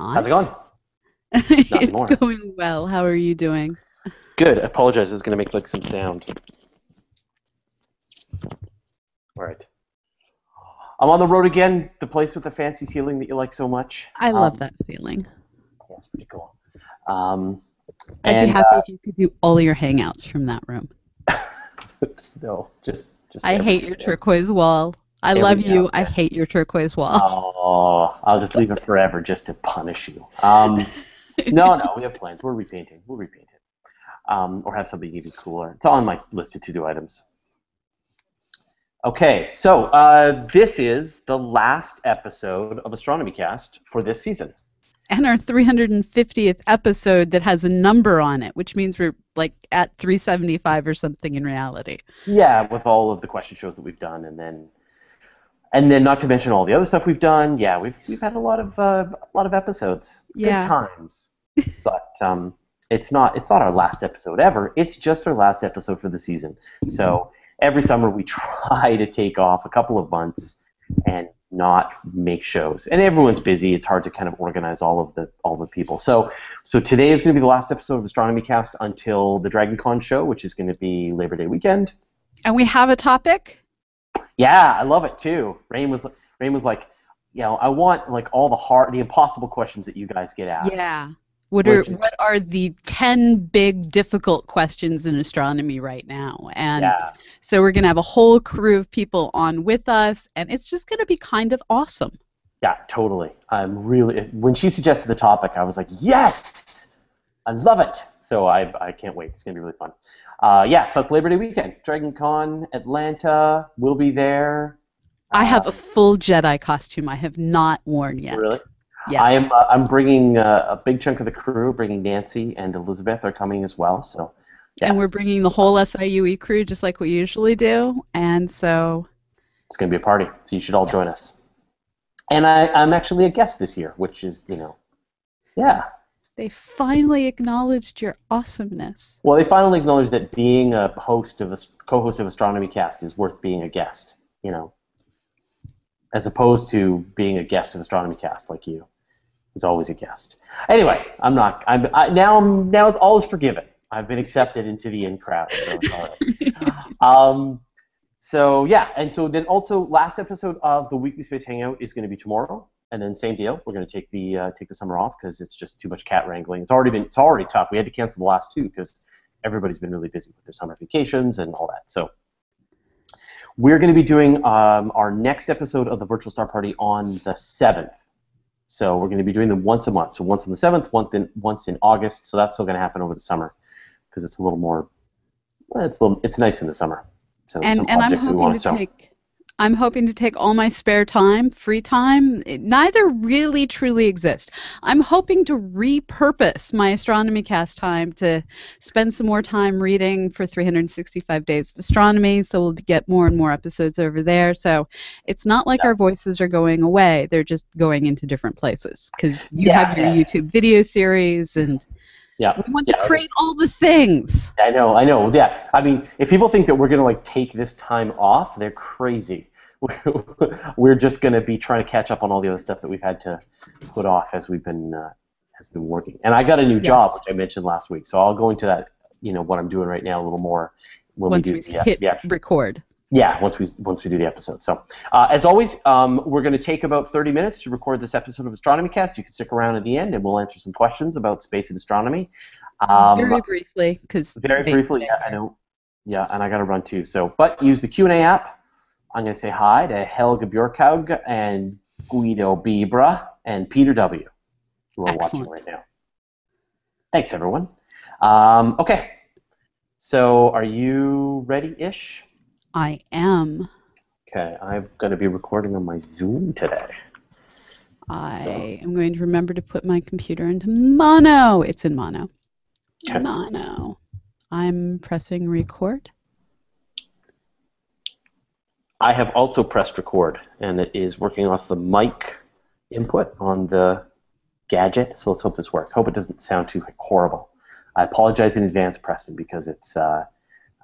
not. How's it going? it's going well. How are you doing? Good. I apologize. It's going to make like some sound. All right. I'm on the road again. The place with the fancy ceiling that you like so much. I love Um, that ceiling. Yeah, it's pretty cool. Um, I'd and, be happy if you could do all your hangouts from that room. uh, no, just just. I hate your turquoise wall. I Every love you. I hate your turquoise wall. Oh, I'll just leave it forever just to punish you. Um, no, no, we have plans. We're repainting. We'll repaint it. Um, or have something even cooler. It's all on my list of to-do items. Okay, so uh, this is the last episode of Astronomy Cast for this season. and our 350th episode that has a number on it, which means we're like at 375 or something in reality. Yeah, with all of the question shows that we've done, and then, and then not to mention all the other stuff we've done. Yeah, we've we've had a lot of uh, a lot of episodes. Yeah. Good times. but um, it's not it's not our last episode ever. It's just our last episode for the season. So every summer we try to take off a couple of months and not make shows. And everyone's busy. It's hard to kind of organize all of the all the people. So so today is going to be the last episode of Astronomy Cast until the Dragon Con show, which is going to be Labor Day weekend. And we have a topic. Yeah, I love it too. Rain was Rain was like, you know, I want like all the hard, the impossible questions that you guys get asked. Yeah. What are is- what are the 10 big difficult questions in astronomy right now? And Yeah. so we're going to have a whole crew of people on with us and it's just going to be kind of awesome. Yeah, totally. I'm really. When she suggested the topic, I was like, yes, I love it. So I, I can't wait. It's gonna be really fun. Uh, yeah, so it's Labor Day weekend. Dragon Con, Atlanta. We'll be there. I have Uh, a full Jedi costume I have not worn yet. Really? Yes. I am. Uh, I'm bringing uh, a big chunk of the crew. Bringing Nancy and Elizabeth are coming as well. So. Yeah, And we're bringing the whole SIUE crew just like we usually do. And so it's gonna be a party. So you should all join us. And I, I'm actually a guest this year, which is you know, yeah. They finally acknowledged your awesomeness. Well, they finally acknowledged that being a host of a co-host of Astronomy Cast is worth being a guest, you know, as opposed to being a guest of Astronomy Cast like you. Is always a guest. Anyway, I'm not. I'm I, now. Now it's all is forgiven. I've been accepted into the in crowd, so it's all right. um, so yeah, and so then also last episode of the Weekly Space Hangout is going to be tomorrow, and then same deal. We're going to take the uh, take the summer off because it's just too much cat wrangling. It's already been it's already tough. We had to cancel the last two because everybody's been really busy with their summer vacations and all that. So we're going to be doing um, our next episode of the Virtual Star Party on the seventh. So we're going to be doing them once a month. So once on the seventh, once in once in August. So that's still going to happen over the summer because it's a little more. Well, it's a little. It's nice in the summer. So and some and I'm hoping want to to take I'm hoping to take all my spare time, free time. It- neither really truly exist. I'm hoping to repurpose my astronomy cast time to spend some more time reading for 365 days of astronomy. So we'll get more and more episodes over there. So it's not like Yeah. our voices are going away; they're just going into different places because you Yeah, have your yeah. YouTube video series, and Yeah. we want to Yeah. create all the things. I know, I know. Yeah, I mean, if people think that we're gonna like take this time off, they're crazy. We're, we're just gonna be trying to catch up on all the other stuff that we've had to put off as we've been uh, has been working. And I got a new job, which I mentioned last week. So I'll go into that, you know, what I'm doing right now a little more when Once we we do the, hit the actual record. Yeah, once we once we do the episode. So, uh, as always, um, we're going to take about 30 minutes to record this episode of Astronomy Cast. You can stick around at the end, and we'll answer some questions about space and astronomy. Um, very briefly, because very briefly, yeah, I know. Yeah, and I got to run too. So, but use the Q and A app. I'm going to say hi to Helga Bjorkhaug and Guido Bibra and Peter W. who are watching right now. Thanks, everyone. Um, okay, so are you ready-ish? I am. Okay, I'm going to be recording on my Zoom today. I am going to remember to put my computer into mono. It's in mono. Okay. Mono. I'm pressing record. I have also pressed record, and it is working off the mic input on the gadget. So let's hope this works. Hope it doesn't sound too horrible. I apologize in advance, Preston, because it's uh,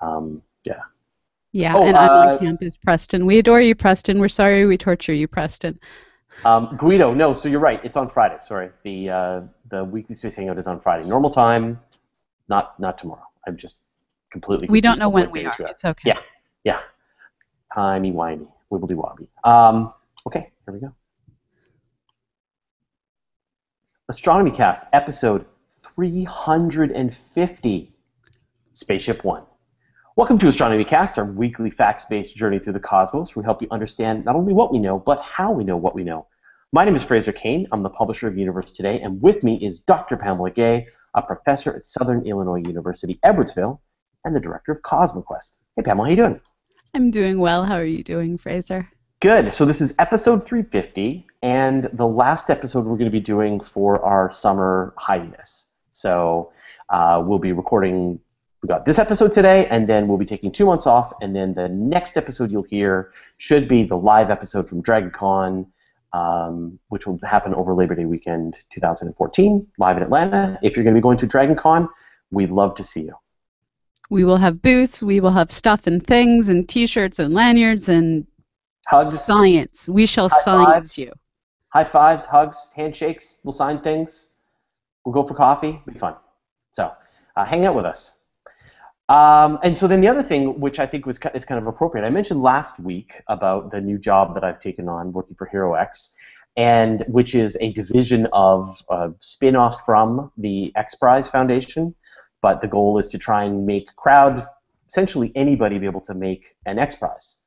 um, yeah. Yeah, Oh, and I'm uh, on campus, Preston. We adore you, Preston. We're sorry we torture you, Preston. Um, Guido, no. So you're right. It's on Friday. Sorry, the uh, the weekly space hangout is on Friday. Normal time, not not tomorrow. I'm just completely. We don't know when we are. It's okay. Yeah. Yeah. Timey wimey, wibbledy wobbly. Um, okay, here we go. Astronomy Cast, episode 350, Spaceship One. Welcome to Astronomy Cast, our weekly facts-based journey through the cosmos. where We help you understand not only what we know, but how we know what we know. My name is Fraser Cain. I'm the publisher of Universe Today, and with me is Dr. Pamela Gay, a professor at Southern Illinois University, Edwardsville, and the director of CosmoQuest. Hey, Pamela, how you doing? I'm doing well. How are you doing, Fraser? Good. So this is episode 350, and the last episode we're going to be doing for our summer hiatus. So uh, we'll be recording. We got this episode today, and then we'll be taking two months off, and then the next episode you'll hear should be the live episode from DragonCon, um, which will happen over Labor Day weekend 2014, live in Atlanta. If you're going to be going to DragonCon, we'd love to see you. We will have booths. We will have stuff and things and T-shirts and lanyards and Hugs, science. We shall High science fives. you. high fives, hugs, handshakes. We'll sign things. We'll go for coffee. It'll be fun. So uh, hang out with us. Um, and so then the other thing, which I think was is kind of appropriate, I mentioned last week about the new job that I've taken on working for HeroX, and which is a division of uh, spin-off from the X Prize Foundation. But the goal is to try and make crowd essentially anybody be able to make an X Prize.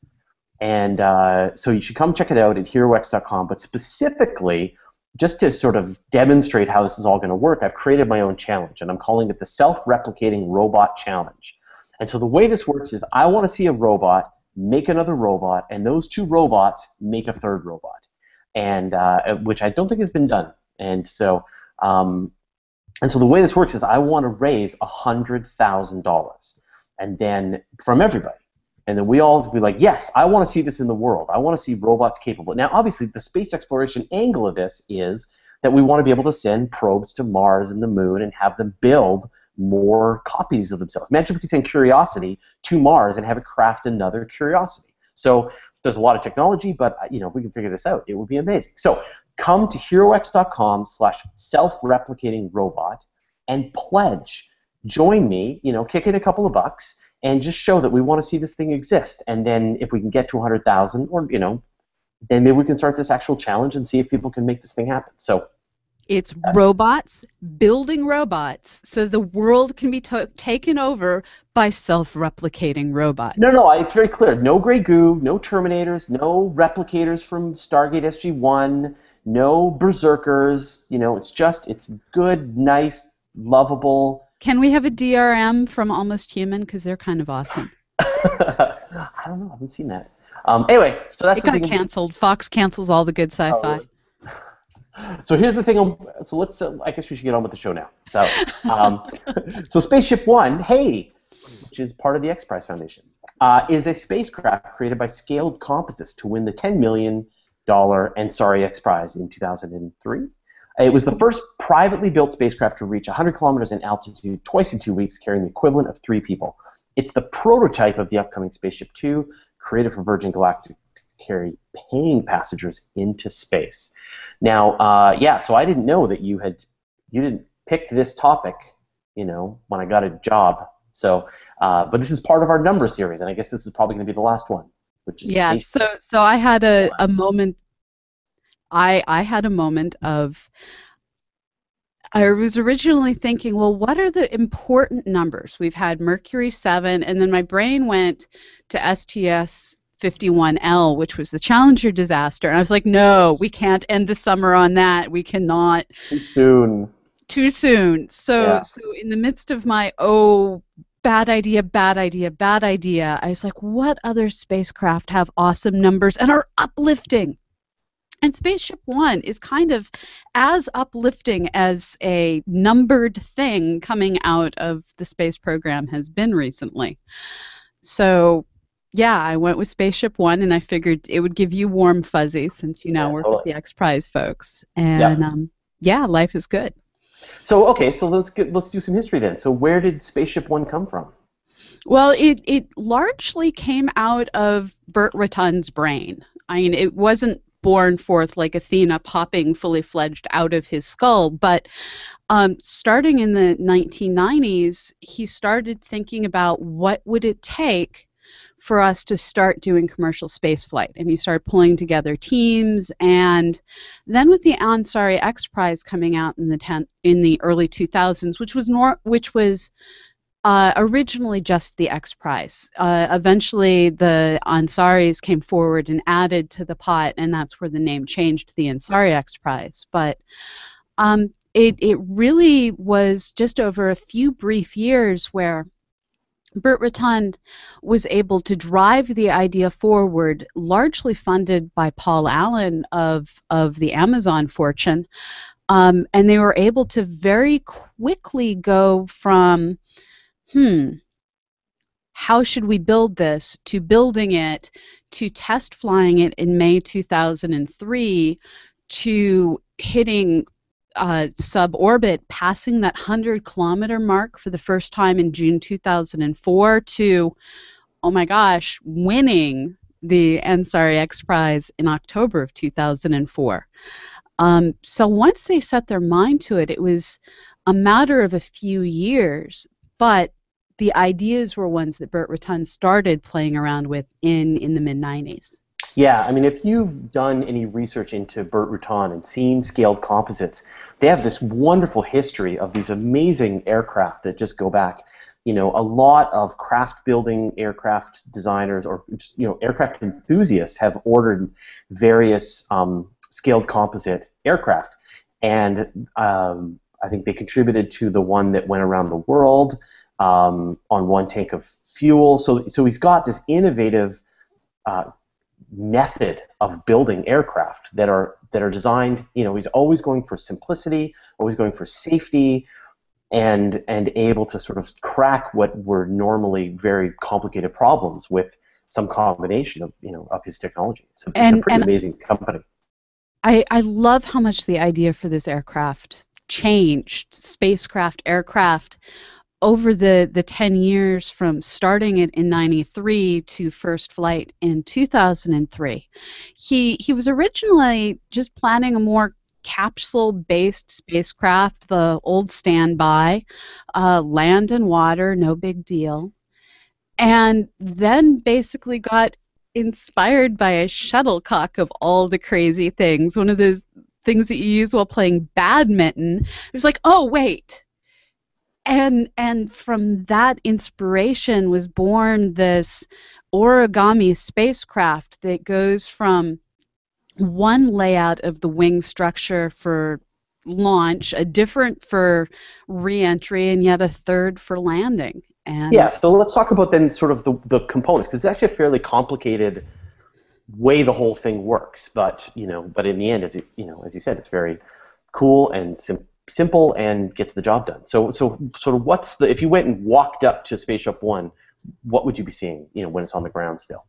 And uh, so you should come check it out at herox.com. But specifically, just to sort of demonstrate how this is all going to work, I've created my own challenge, and I'm calling it the Self-Replicating Robot Challenge. And so the way this works is I want to see a robot make another robot, and those two robots make a third robot, and uh, which I don't think has been done. And so, um, and so the way this works is I want to raise hundred thousand dollars, and then from everybody. And then we all be like, yes, I want to see this in the world. I want to see robots capable. Now, obviously, the space exploration angle of this is that we want to be able to send probes to Mars and the Moon and have them build more copies of themselves. Imagine if we could send Curiosity to Mars and have it craft another Curiosity. So there's a lot of technology, but you know, if we can figure this out, it would be amazing. So come to herox.com slash self-replicating robot and pledge. Join me, you know, kick in a couple of bucks and just show that we want to see this thing exist. And then if we can get to 100,000 or, you know, then maybe we can start this actual challenge and see if people can make this thing happen. So It's Yes. robots building robots so the world can be to- taken over by self-replicating robots. No, no, it's very clear. No Grey Goo, no Terminators, no replicators from Stargate SG-1, no Berserkers. You know, it's just, it's good, nice, lovable. Can we have a DRN from Almost Human because they're kind of awesome? I don't know, I haven't seen that. Um, anyway, so that's It the got canceled. Fox cancels all the good sci-fi. Oh. So here's the thing. um, So let's. Uh, I guess we should get on with the show now. So, um, so Spaceship One, hey, which is part of the X Prize Foundation, uh, is a spacecraft created by Scaled Composites to win the 10 million dollar Ansari X Prize in 2003. It was the first privately built spacecraft to reach 100 kilometers in altitude twice in two weeks, carrying the equivalent of three people. It's the prototype of the upcoming Spaceship Two, created for Virgin Galactic to carry paying passengers into space. Now, uh, yeah, so I didn't know that you had you didn't pick this topic, you know, when I got a job. So, uh, but this is part of our number series, and I guess this is probably going to be the last one, which is Yeah, so so I had a, a moment I I had a moment of I was originally thinking, well, what are the important numbers? We've had Mercury 7 and then my brain went to STS 51L, which was the Challenger disaster. And I was like, no, we can't end the summer on that. We cannot too soon. too soon. So Yeah. so in the midst of my oh bad idea, bad idea, bad idea, I was like, what other spacecraft have awesome numbers and are uplifting? And Spaceship One is kind of as uplifting as a numbered thing coming out of the space program has been recently. So yeah, I went with Spaceship One, and I figured it would give you warm fuzzies since you now Yeah, work totally. with the X Prize folks. And um, yeah, life is good. So okay, so let's get let's do some history then. So where did Spaceship One come from? Well, it, it largely came out of Burt Rutan's brain. I mean, it wasn't born forth like Athena popping fully fledged out of his skull. But um, starting in the 1990s, he started thinking about what would it take for us to start doing commercial spaceflight. And you started pulling together teams. And then with the Ansari X Prize coming out in the ten, in the early 2000s, which was nor- which was uh, originally just the X Prize. Uh, eventually, the Ansaris came forward and added to the pot, and that's where the name changed to the Ansari X Prize. But um, it, it really was just over a few brief years where Burt Rutan was able to drive the idea forward, largely funded by Paul Allen of, of the Amazon fortune. Um, and they were able to very quickly go from, hmm, how should we build this, to building it, to test flying it in May 2003, to hitting uh, suborbit, passing that 100 kilometer mark for the first time in June 2004, to, oh my gosh, winning the Ansari X Prize in October of 2004. Um, so once they set their mind to it, it was a matter of a few years, but the ideas were ones that Burt Rutan started playing around with in, in the mid 90s. Yeah, I mean, if you've done any research into Burt Rutan and seen scaled composites, they have this wonderful history of these amazing aircraft that just go back. You know, a lot of craft building aircraft designers or you know aircraft enthusiasts have ordered various um, scaled composite aircraft, and um, I think they contributed to the one that went around the world um, on one tank of fuel. So, so he's got this innovative uh, method of building aircraft that are that are designed. You know, he's always going for simplicity, always going for safety, and and able to sort of crack what were normally very complicated problems with some combination of you know of his technology. So it's and, a pretty amazing company. I, I love how much the idea for this aircraft changed, spacecraft, aircraft, over the, the 10 years from starting it in 93 to first flight in 2003. He, he was originally just planning a more capsule based spacecraft, the old standby, uh, land and water, no big deal. And then basically got inspired by a shuttlecock of all the crazy things. One of those things that you use while playing badminton. It was like, oh, wait and and from that inspiration was born this origami spacecraft that goes from one layout of the wing structure for launch, a different for reentry, and yet a third for landing. And yeah, so let's talk about then sort of the, the components because it's actually a fairly complicated way the whole thing works. But you know, but in the end, as you, you know, as you said, it's very cool and sim- simple and gets the job done. So, so sort of what's the if you went and walked up to Spaceship One, what would you be seeing? You know, when it's on the ground still.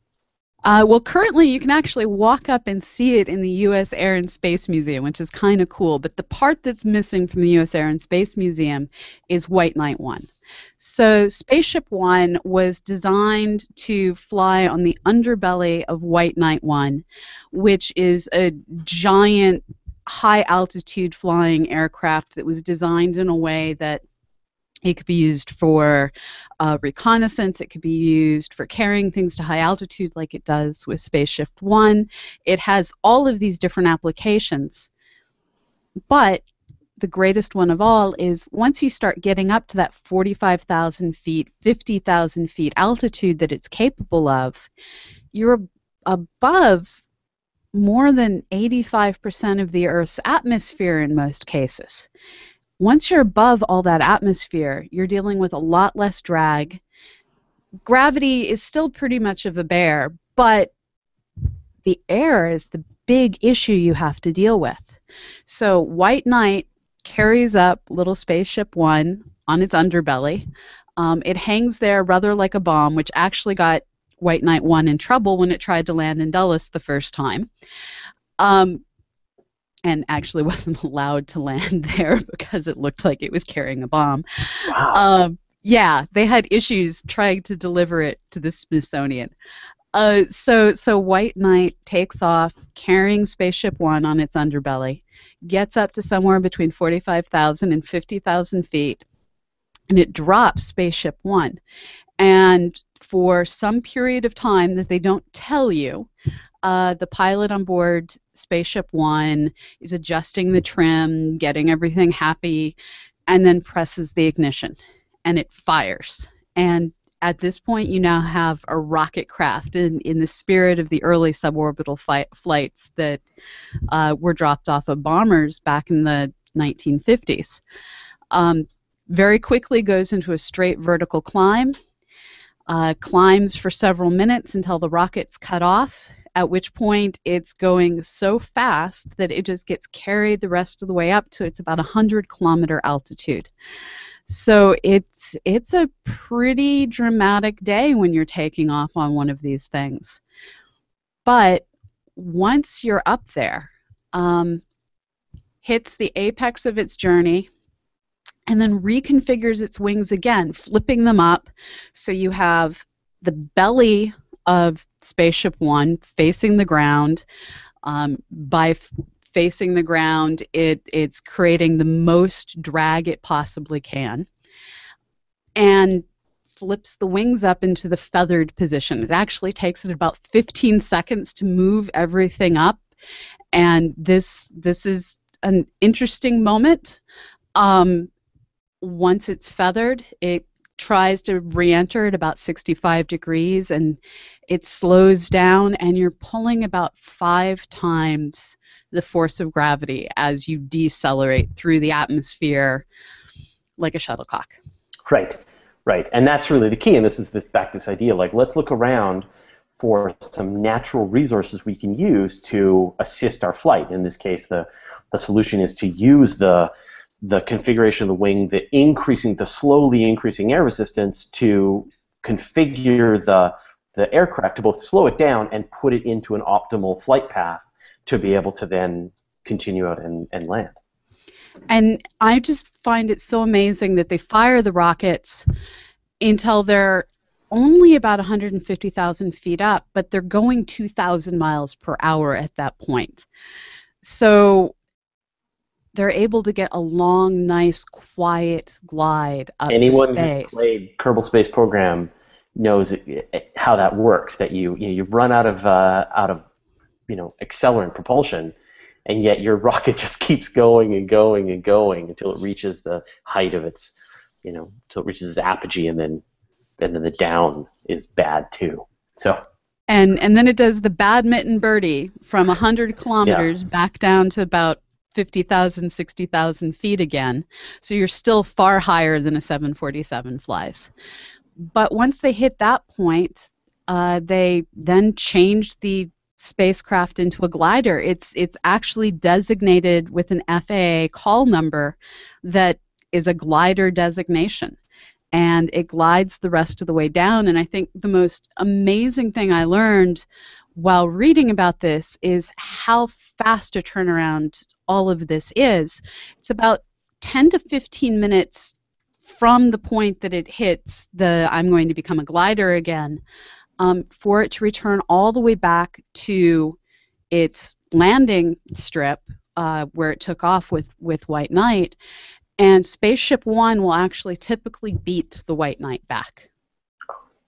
Uh, well, currently you can actually walk up and see it in the U.S. Air and Space Museum, which is kind of cool. But the part that's missing from the U.S. Air and Space Museum is White Knight 1. So, Spaceship One was designed to fly on the underbelly of White Knight 1, which is a giant high altitude flying aircraft that was designed in a way that it could be used for uh, reconnaissance. It could be used for carrying things to high altitude, like it does with Spaceship One. It has all of these different applications. But the greatest one of all is once you start getting up to that 45,000 feet, 50,000 feet altitude that it's capable of, you're above more than 85% of the Earth's atmosphere in most cases. Once you're above all that atmosphere, you're dealing with a lot less drag. Gravity is still pretty much of a bear, but the air is the big issue you have to deal with. So, White Knight carries up Little Spaceship One on its underbelly. Um, it hangs there rather like a bomb, which actually got White Knight 1 in trouble when it tried to land in Dulles the first time. Um, and actually wasn't allowed to land there because it looked like it was carrying a bomb. Wow. Um, yeah, they had issues trying to deliver it to the Smithsonian. Uh, so so White Knight takes off carrying Spaceship One on its underbelly, gets up to somewhere between 45,000 and 50,000 feet, and it drops Spaceship One. And for some period of time that they don't tell you, uh, the pilot on board Spaceship One is adjusting the trim, getting everything happy, and then presses the ignition, and it fires. And at this point, you now have a rocket craft in, in the spirit of the early suborbital flight, flights that uh, were dropped off of bombers back in the 1950s. Um, very quickly goes into a straight vertical climb, uh, climbs for several minutes until the rocket's cut off, at which point it's going so fast that it just gets carried the rest of the way up to it's about 100 kilometer altitude. So it's it's a pretty dramatic day when you're taking off on one of these things. But once you're up there, um, hits the apex of its journey, and then reconfigures its wings again, flipping them up so you have the belly of Spaceship One facing the ground. Um, by f- facing the ground, it, it's creating the most drag it possibly can. And flips the wings up into the feathered position. It actually takes it about 15 seconds to move everything up. And this this is an interesting moment. Um, once it's feathered, it tries to re-enter at about 65 degrees and it slows down and you're pulling about five times the force of gravity as you decelerate through the atmosphere like a shuttlecock. Right, right. And that's really the key. And this is this, back this idea like, let's look around for some natural resources we can use to assist our flight. In this case, the, the solution is to use the the configuration of the wing, the increasing, the slowly increasing air resistance to configure the the aircraft to both slow it down and put it into an optimal flight path to be able to then continue out and, and land. And I just find it so amazing that they fire the rockets until they're only about 150,000 feet up, but they're going 2,000 miles per hour at that point. So they're able to get a long, nice, quiet glide up Anyone to space. who's played Kerbal Space Program knows how that works. That you you, know, you run out of uh, out of you know accelerant propulsion, and yet your rocket just keeps going and going and going until it reaches the height of its you know until it reaches its apogee, and then and then the down is bad too. So. And, and then it does the badminton birdie from 100 kilometers yeah. back down to about 50,000, 60,000 feet again. So you're still far higher than a 747 flies. But once they hit that point, uh, they then changed the spacecraft into a glider. It's it's actually designated with an FAA call number that is a glider designation. And it glides the rest of the way down. And I think the most amazing thing I learned while reading about this is how fast a turnaround all of this is. It's about 10 to 15 minutes from the point that it hits the I'm going to become a glider again um, for it to return all the way back to its landing strip uh, where it took off with, with White Knight. And Spaceship One will actually typically beat the White Knight back.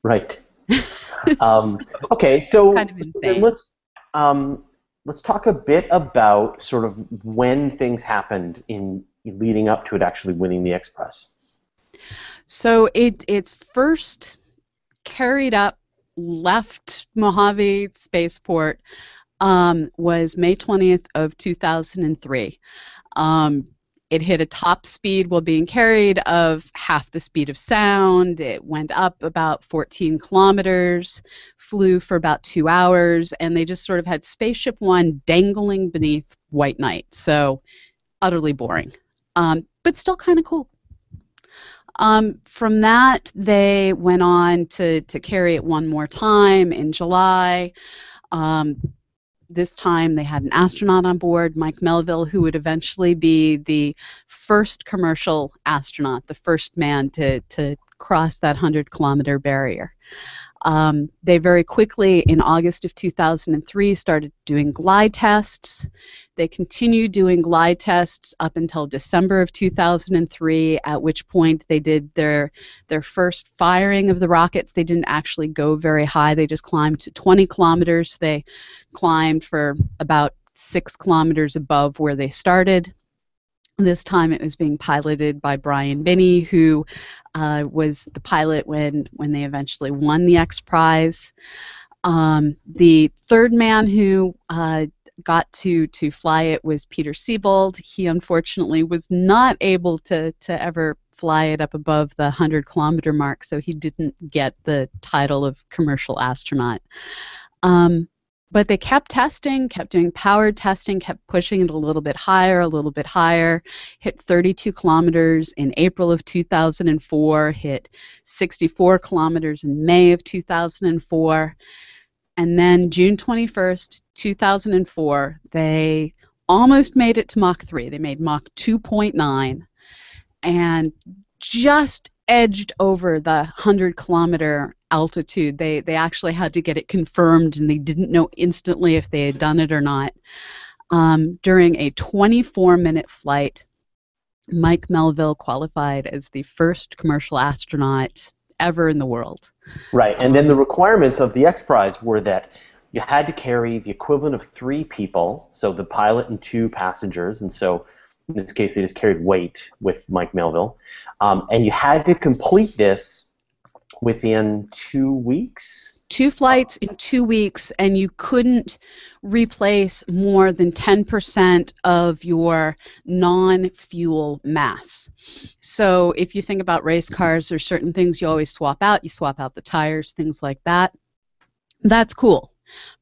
Right um, okay, so kind of let's um, let's talk a bit about sort of when things happened in leading up to it actually winning the X Prize. So it it's first carried up, left Mojave Spaceport um, was May 20th of 2003. Um, it hit a top speed while being carried of half the speed of sound. It went up about 14 kilometers, flew for about two hours, and they just sort of had Spaceship One dangling beneath White Knight. So utterly boring, um, but still kind of cool. Um, from that, they went on to, to carry it one more time in July. Um, this time they had an astronaut on board, Mike Melvill, who would eventually be the first commercial astronaut, the first man to, to cross that 100 kilometer barrier. Um, they very quickly, in August of 2003, started doing glide tests. They continued doing glide tests up until December of 2003, at which point they did their their first firing of the rockets. They didn't actually go very high. They just climbed to 20 kilometers. They climbed for about six kilometers above where they started. This time it was being piloted by Brian Binnie, who uh, was the pilot when, when they eventually won the X Prize. Um, the third man who uh, got to, to fly it was Peter Siebold. He unfortunately was not able to, to ever fly it up above the 100 kilometer mark, so he didn't get the title of commercial astronaut. Um, but they kept testing, kept doing powered testing, kept pushing it a little bit higher, a little bit higher. Hit 32 kilometers in April of 2004, hit 64 kilometers in May of 2004. And then June 21st, 2004, they almost made it to Mach 3. They made Mach 2.9 and just edged over the 100 kilometer altitude. They they actually had to get it confirmed, and they didn't know instantly if they had done it or not. Um, during a 24 minute flight, Mike Melvill qualified as the first commercial astronaut ever in the world. Right, and then the requirements of the X Prize were that you had to carry the equivalent of three people, so the pilot and two passengers, and so in this case they just carried weight with Mike Melvill, um, and you had to complete this within two weeks. Two flights in two weeks, and you couldn't replace more than 10% of your non fuel mass. So, if you think about race cars, there's certain things you always swap out. You swap out the tires, things like that. That's cool.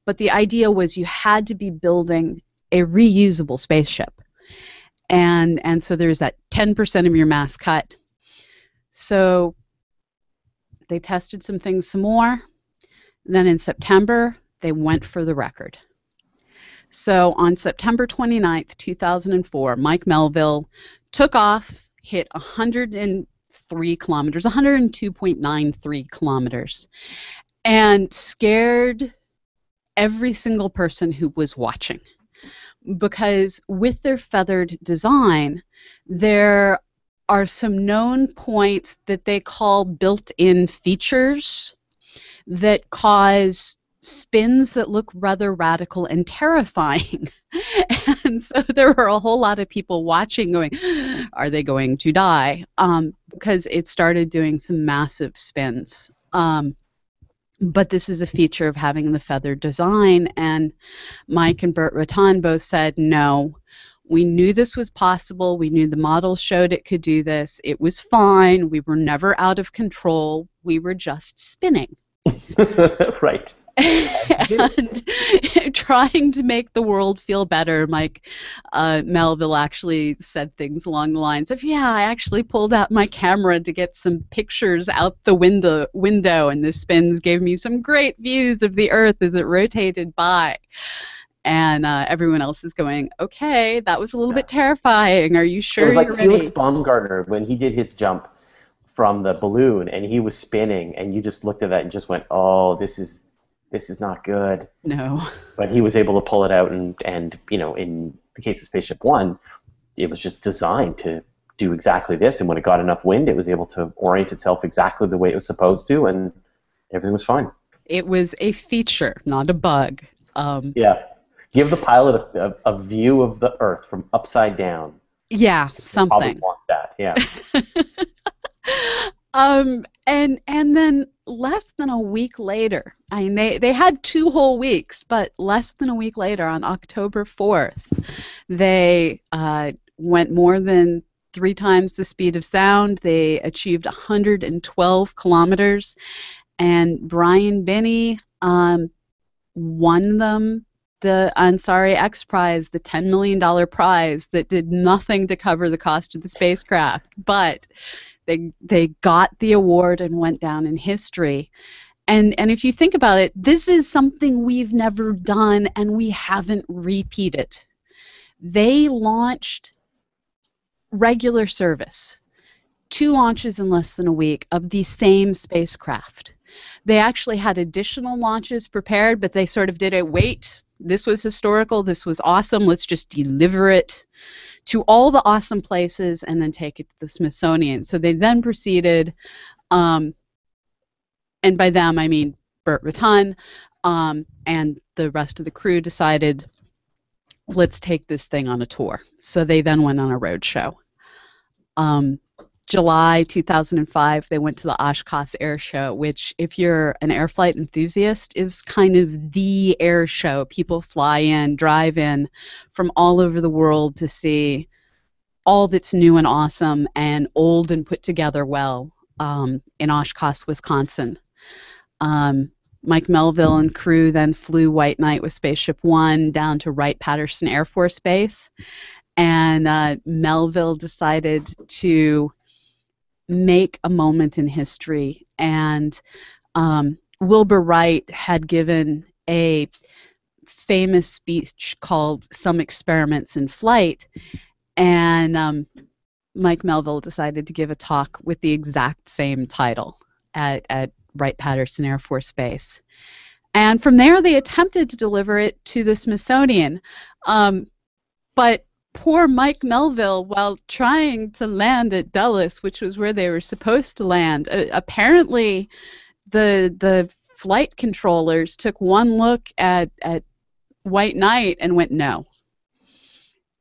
But the idea was you had to be building a reusable spaceship. And, and so there's that 10% of your mass cut. So they tested some things some more. Then in September, they went for the record. So on September 29th, 2004, Mike Melvill took off, hit 103 kilometers, 102.93 kilometers, and scared every single person who was watching. Because with their feathered design, there are some known points that they call built in features that cause spins that look rather radical and terrifying. and so there were a whole lot of people watching going, are they going to die? Um, because it started doing some massive spins. Um, but this is a feature of having the feather design, and Mike and Burt Rutan both said no we knew this was possible. We knew the models showed it could do this. It was fine. We were never out of control. We were just spinning. right. and trying to make the world feel better, Mike uh, Melvill actually said things along the lines of, "Yeah, I actually pulled out my camera to get some pictures out the window, window, and the spins gave me some great views of the Earth as it rotated by." and uh, everyone else is going, okay, that was a little yeah. bit terrifying. Are you sure? It was like Felix ready? Baumgartner when he did his jump from the balloon and he was spinning, and you just looked at that and just went, oh, this is this is not good. No. But he was able to pull it out, and and you know, in the case of Spaceship One, it was just designed to do exactly this, and when it got enough wind, it was able to orient itself exactly the way it was supposed to, and everything was fine. It was a feature, not a bug. Um, yeah give the pilot a, a, a view of the Earth from upside down. Yeah, something. Probably want that. Yeah. um, and and then less than a week later, I mean, they they had two whole weeks, but less than a week later, on October fourth, they uh, went more than three times the speed of sound. They achieved 112 kilometers, and Brian Binnie um, won them the Ansari X Prize, the $10 million prize that did nothing to cover the cost of the spacecraft. But they, they got the award and went down in history. And, and if you think about it, this is something we've never done and we haven't repeated. They launched regular service, two launches in less than a week of the same spacecraft They actually had additional launches prepared, but they sort of did a wait. This was historical. This was awesome. Let's just deliver it to all the awesome places and then take it to the Smithsonian. So they then proceeded, um, and by them I mean Burt Rutan um, and the rest of the crew decided, let's take this thing on a tour. So they then went on a road show. Um, July 2005, they went to the Oshkosh Air Show, which, if you're an air flight enthusiast, is kind of the air show. People fly in, drive in from all over the world to see all that's new and awesome and old and put together well um, in Oshkosh, Wisconsin. Um, Mike Melvill and crew then flew White Knight with Spaceship One down to Wright Patterson Air Force Base. And uh, Melvill decided to make a moment in history. And um, Wilbur Wright had given a famous speech called Some Experiments in Flight. And um, Mike Melvill decided to give a talk with the exact same title at, at Wright Patterson Air Force Base. And from there, they attempted to deliver it to the Smithsonian. Um, but poor Mike Melvill, while trying to land at Dulles, which was where they were supposed to land, uh, apparently the the flight controllers took one look at at White Knight and went no,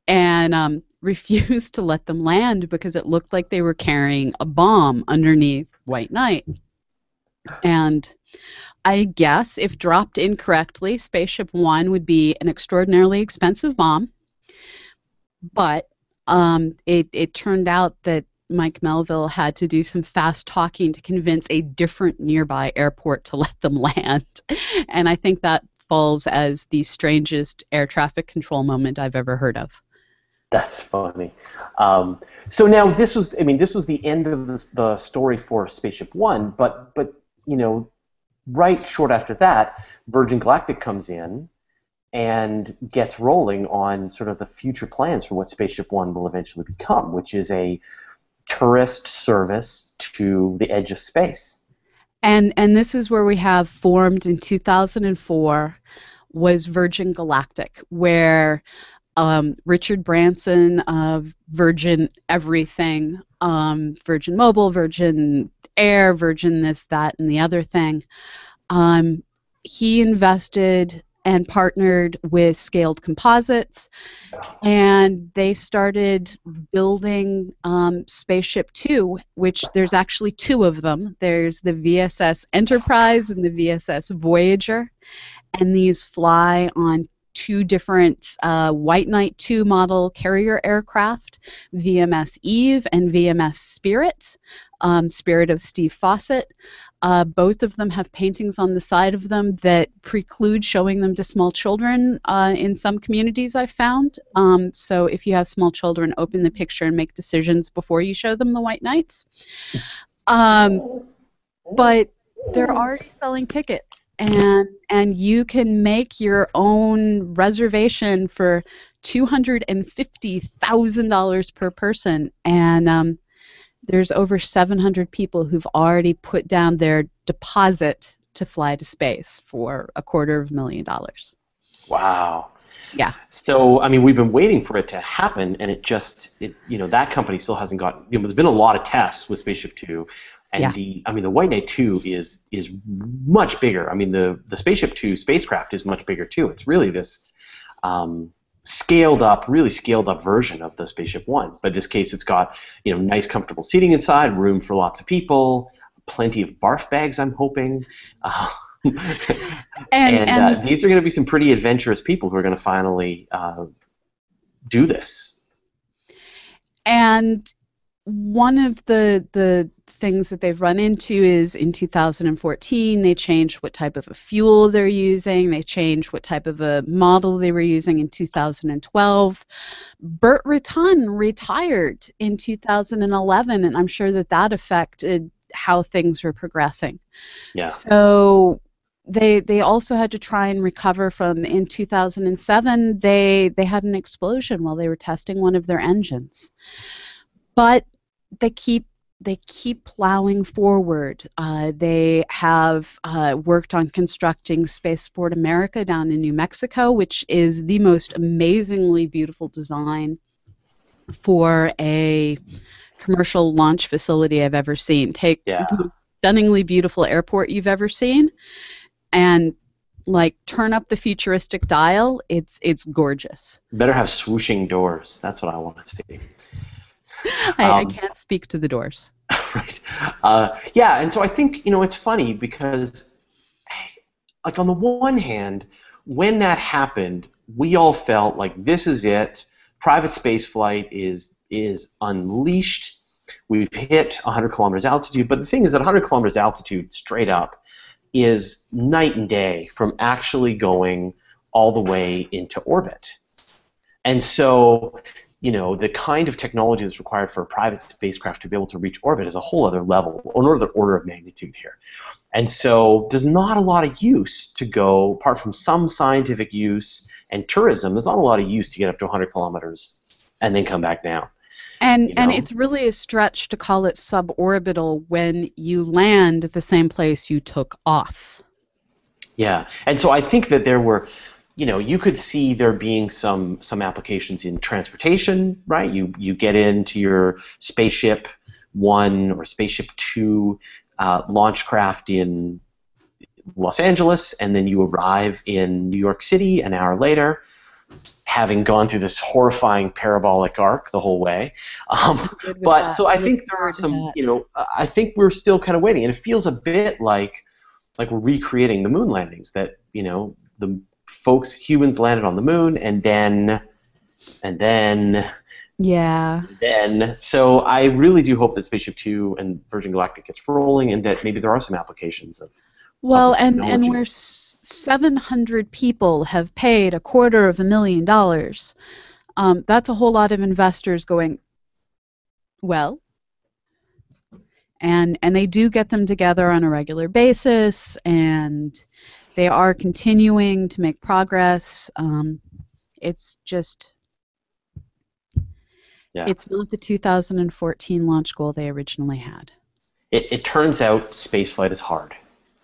and um, refused to let them land because it looked like they were carrying a bomb underneath White Knight, and. I guess if dropped incorrectly, Spaceship One would be an extraordinarily expensive bomb but um, it, it turned out that Mike Melvill had to do some fast talking to convince a different nearby airport to let them land. And I think that falls as the strangest air traffic control moment I've ever heard of. That's funny. Um, so now this was, I mean, this was the end of the, the story for Spaceship One, but but you know, right short after that, Virgin Galactic comes in and gets rolling on sort of the future plans for what Spaceship One will eventually become, which is a tourist service to the edge of space. And and this is where we have formed in 2004 was Virgin Galactic, where um, Richard Branson of Virgin Everything, um, Virgin Mobile, Virgin Air, Virgin this, that, and the other thing, um, he invested and partnered with Scaled Composites, and they started building um, Spaceship Two, which there's actually two of them. There's the VSS Enterprise and the VSS Voyager, and these fly on two different uh, White Knight 2 model carrier aircraft, VMS Eve and VMS Spirit, um, Spirit of Steve Fossett. Uh, both of them have paintings on the side of them that preclude showing them to small children uh, in some communities I've found. Um, so if you have small children, open the picture and make decisions before you show them the White Knights. Um, but they're already selling tickets, and and you can make your own reservation for two hundred and fifty thousand dollars per person, and um, there's over 700 people who've already put down their deposit to fly to space for a quarter of a million dollars. Wow. Yeah. So I mean, we've been waiting for it to happen, and it just, it, you know, that company still hasn't gotten. You know, there's been a lot of tests with Spaceship Two, and yeah. the, I mean, the White Knight Two is is much bigger. I mean, the the Spaceship Two spacecraft is much bigger too. It's really this. Um, scaled up, really scaled up version of the Spaceship One. But in this case, it's got you know nice, comfortable seating inside, room for lots of people, plenty of barf bags. I'm hoping. Uh, and, and, and uh, these are going to be some pretty adventurous people who are going to finally uh, do this. And one of the the things that they've run into is in 2014 they changed what type of a fuel they're using they changed what type of a model they were using in 2012 Burt Rutan retired in 2011 and i'm sure that that affected how things were progressing. Yeah. So they they also had to try and recover from in 2007 they they had an explosion while they were testing one of their engines. But they keep they keep plowing forward. Uh, they have uh, worked on constructing Spaceport America down in New Mexico, which is the most amazingly beautiful design for a commercial launch facility I've ever seen. Take Yeah. the stunningly beautiful airport you've ever seen, and like turn up the futuristic dial. It's it's gorgeous. Better have swooshing doors. That's what I want to see. I, I Um, can't speak to the doors. right. Uh, yeah, and so I think you know it's funny because, like on the one hand, when that happened, we all felt like this is it. Private space flight is is unleashed. We've hit 100 kilometers altitude, but the thing is, at 100 kilometers altitude, straight up, is night and day from actually going all the way into orbit. And so, you know, the kind of technology that's required for a private spacecraft to be able to reach orbit is a whole other level, or another order of magnitude here. And so there's not a lot of use to go, apart from some scientific use and tourism, there's not a lot of use to get up to 100 kilometers and then come back down. And you and it's really a stretch to call it suborbital when you land at the same place you took off. Yeah, and so I think that there were, you know, you could see there being some some applications in transportation, right? You you get into your spaceship one or spaceship two uh, launch craft in Los Angeles, and then you arrive in New York City an hour later, having gone through this horrifying parabolic arc the whole way. Um, but that. so I think there are some, that. you know, I think we're still kind of waiting, and it feels a bit like like we're recreating the moon landings. That you know, the folks, humans landed on the moon, and then, and then, Yeah. then. So I really do hope that Spaceship Two and Virgin Galactic gets rolling, and that maybe there are some applications of. Well, and and technology. where 700 people have paid a quarter of a million dollars, um, that's a whole lot of investors going. Well. And and they do get them together on a regular basis, and they are continuing to make progress. Um, it's just. Yeah. It's not the 2014 launch goal they originally had. It, it turns out spaceflight is hard.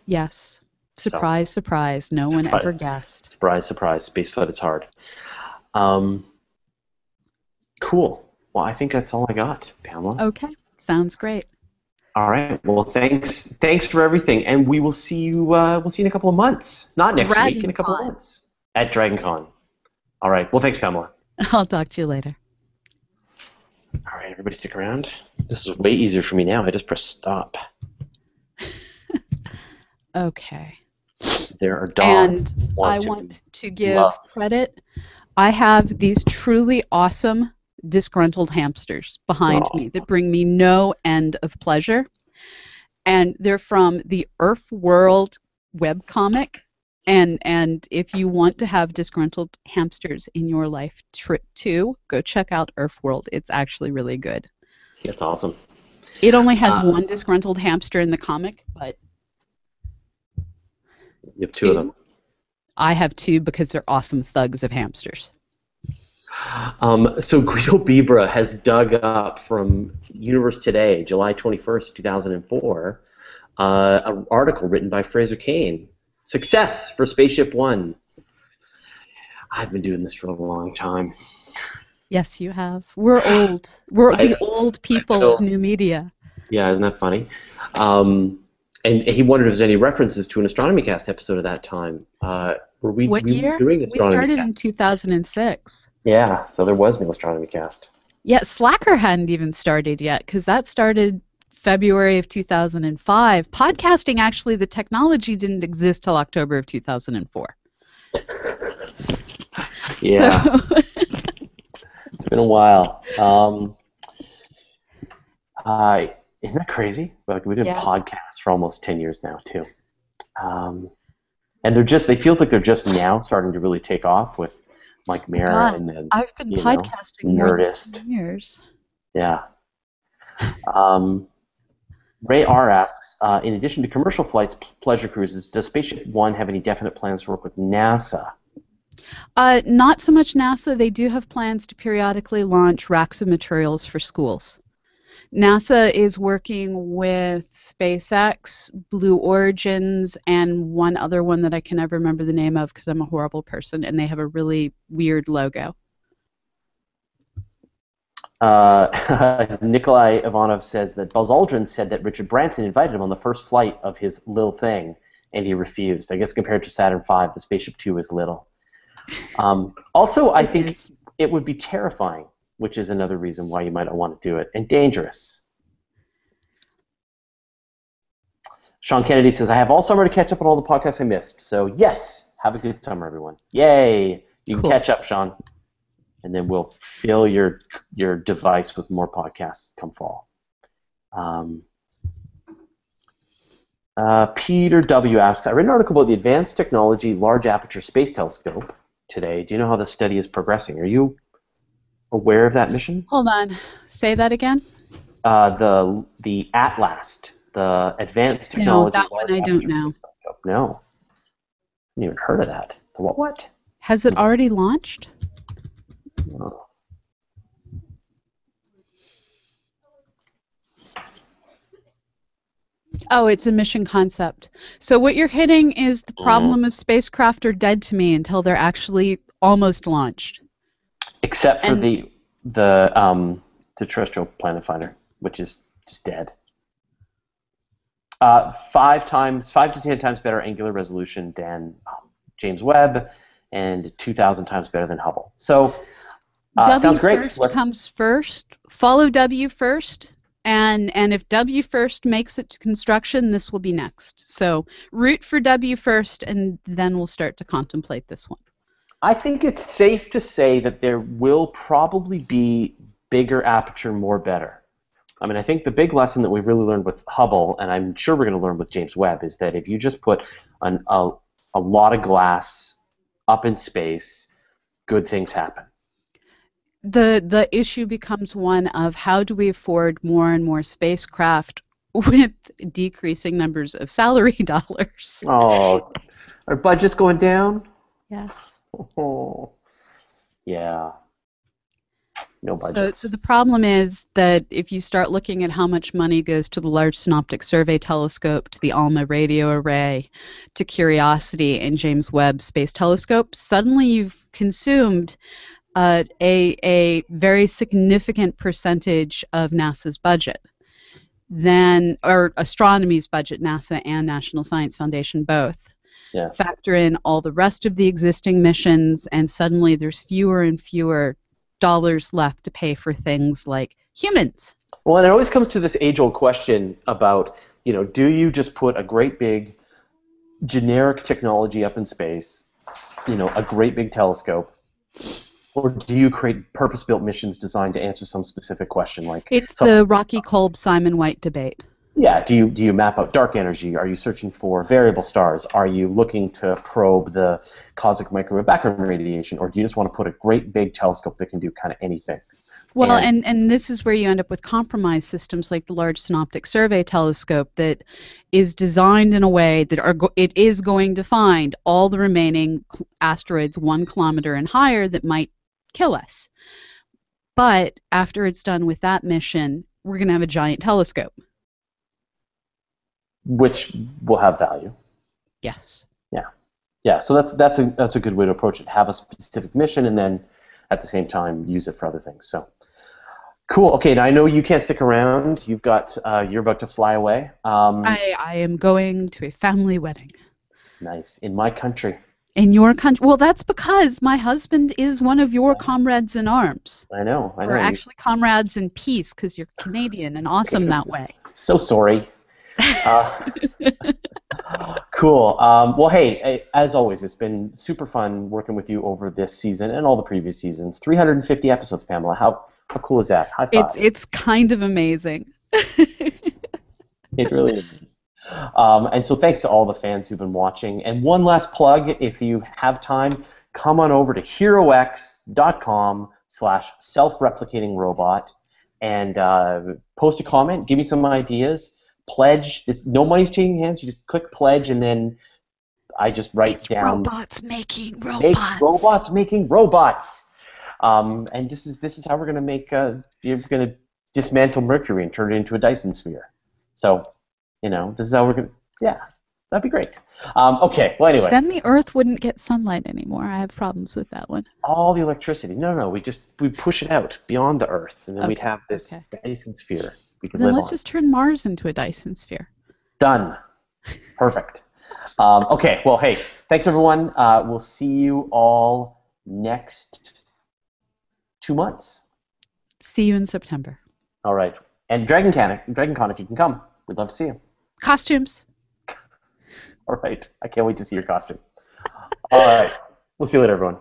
Yes. So- Surprise, surprise. No one ever guessed. Surprise, surprise, spaceflight is hard. Um, cool. Well, I think that's all I got, Pamela. Okay. Sounds great. All right. Well, thanks. Thanks for everything, and we will see you. Uh, we'll see you in a couple of months. Not next week. In a couple of months at DragonCon. All right. Well, thanks, Pamela. I'll talk to you later. All right, everybody, stick around. This is way easier for me now. I just press stop. Okay. There are dogs. and want I want to give love. credit. I have these truly awesome disgruntled hamsters behind Aw. me that bring me no end of pleasure. And they're from the Earth World webcomic. And and if you want to have disgruntled hamsters in your life trip too, go check out Earth World. It's actually really good. That's awesome. It only has Uh, one disgruntled hamster in the comic, but You have two of them. I have two because they're awesome thugs of hamsters. Um, so Guido Bibra has dug up from Universe Today, July 21st, 2004, uh, an article written by Fraser Cain. Success for Spaceship One. I've been doing this for a long time. Yes, you have. We're old. We're I- the old people of new media. Yeah, isn't that funny? Um, and he wondered if there's any references to an Astronomy Cast episode at that time. Uh, were we, What we year? doing We Astronomy started Cast? in 2006. Yeah, so there was no Astronomy Cast. Yeah, Slacker hadn't even started yet because that started February of 2005. Podcasting, actually, the technology didn't exist till October of 2004. Yeah. So, It's been a while. Um, uh, isn't that crazy? Like we've been Yeah. podcasts for almost ten years now too, um, and they're just—they feel like they're just now starting to really take off with Mike Mara God, and then I've been know, podcasting than Nerdist. 10 years. yeah. Um, Ray R asks, uh, in addition to commercial flights, pleasure cruises, does Spaceship One have any definite plans to work with NASA? Uh, not so much NASA. They do have plans to periodically launch racks of materials for schools. NASA is working with SpaceX, Blue Origins, and one other one that I can never remember the name of because I'm a horrible person, and they have a really weird logo. Uh, Nikolai Ivanov says that Buzz Aldrin said that Richard Branson invited him on the first flight of his little thing, and he refused. I guess compared to Saturn V, the Spaceship Two is little. Um, also, I think it would be terrifying, which is another reason why you might not want to do it, and dangerous. Sean Kennedy says, I have all summer to catch up on all the podcasts I missed. So, yes, have a good summer, everyone. Yay! You can Cool. catch up, Sean. And then we'll fill your your device with more podcasts come fall. Um, uh, Peter W. asks, I read an article about the Advanced Technology Large Aperture Space Telescope today. Do you know how the study is progressing? Are you aware of that mission? Hold on. Say that again. Uh, the the Atlas, the Advanced Technology. No, that one I don't know. Telescope. No, I haven't even heard of that. What? What? Has it already launched? Oh. Oh, it's a mission concept. So what you're hitting is the problem of spacecraft are dead to me until they're actually almost launched. Except for And- the the um the terrestrial planet finder, which is just dead. Uh, five times, five to ten times better angular resolution than um, James Webb, and two thousand times better than Hubble. So uh, W sounds great. first Let's- comes first. Follow WFIRST, and and if WFIRST makes it to construction, this will be next. So root for WFIRST, and then we'll start to contemplate this one. I think it's safe to say that there will probably be bigger aperture, more better. I mean, I think the big lesson that we've really learned with Hubble, and I'm sure we're going to learn with James Webb, is that if you just put an, a, a lot of glass up in space, good things happen. the the issue becomes one of how do we afford more and more spacecraft with decreasing numbers of salary dollars. Oh, our budget's going down? Yes. Oh, yeah. No So, budget. so the problem is that if you start looking at how much money goes to the Large Synoptic Survey Telescope, to the ALMA radio array, to Curiosity and James Webb Space Telescope, suddenly you've consumed uh, a, a very significant percentage of NASA's budget. Then, or astronomy's budget, NASA and National Science Foundation both. Yeah. Factor in all the rest of the existing missions, and suddenly there's fewer and fewer dollars left to pay for things like humans. Well, and it always comes to this age-old question about, you know, do you just put a great big generic technology up in space, you know, a great big telescope, or do you create purpose-built missions designed to answer some specific question like It's some- the Rocky Kolb Simon White debate. Yeah, do you do you map out dark energy? Are you searching for variable stars? Are you looking to probe the cosmic microwave background radiation, or do you just want to put a great big telescope that can do kind of anything? Well, And- and, and this is where you end up with compromise systems like the Large Synoptic Survey Telescope that is designed in a way that are go- it is going to find all the remaining asteroids one kilometer and higher that might kill us. But after it's done with that mission, we're going to have a giant telescope. Which will have value. Yes. Yeah, Yeah. so that's that's a that's a good way to approach it. Have a specific mission, and then at the same time use it for other things. So cool. Okay, now I know you can't stick around. You've got uh, you're about to fly away. Um, I, I am going to a family wedding. nice in my country. In your country? Well, that's because my husband is one of your comrades in arms. I know. I know. We're actually comrades in peace because you're Canadian and awesome that way. So sorry. Uh, cool. Um, well, hey, as always, it's been super fun working with you over this season and all the previous seasons. 350 episodes, Pamela. How how cool is that? High five. It's it's kind of amazing. It really is. Um, and so thanks to all the fans who've been watching. And one last plug, if you have time, come on over to herox.com slash self-replicating robot and uh, post a comment, give me some ideas, pledge. This, no money's changing hands. You just click pledge and then I just write It's down robots making robots. make robots making robots. Um, and this is this is how we're gonna make uh, we're gonna dismantle Mercury and turn it into a Dyson sphere. So, you know, this is how we're gonna. Yeah, that'd be great. Um, okay. Well, anyway. Then the Earth wouldn't get sunlight anymore. I have problems with that one. All the electricity. No, no, we just we push it out beyond the Earth, and then we'd have this okay. Dyson sphere we could Then live let's on. just turn Mars into a Dyson sphere. Done. Perfect. Um, okay. Well, hey, thanks everyone. Uh, we'll see you all next two months. See you in September. All right. And Dragon Con, Dragon Con, if you can come, we'd love to see you. Costumes. All right. I can't wait to see your costume. All right. We'll see you later, everyone.